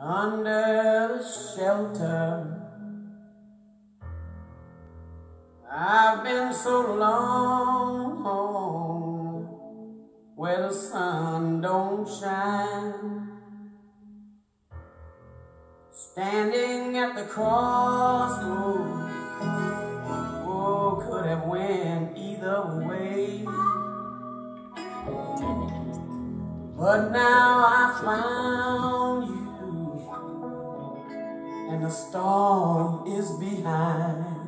under the shelter. I've been so long home where the sun don't shine. Standing at the crossroads, oh, could have went either way. But now I found and the storm is behind.